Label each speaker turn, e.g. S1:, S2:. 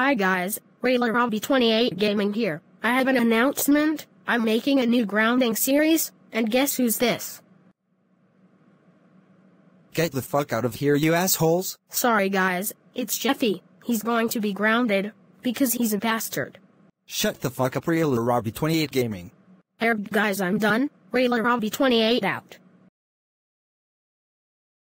S1: Hi guys, ReallyRobby28 Gaming here. I have an announcement. I'm making a new grounding series, and guess who's this?
S2: Get the fuck out of here, you assholes!
S1: Sorry guys, it's Jeffy. He's going to be grounded, because he's a bastard.
S2: Shut the fuck up, ReallyRobby28 Gaming.
S1: Air guys, I'm done. ReallyRobby28 out.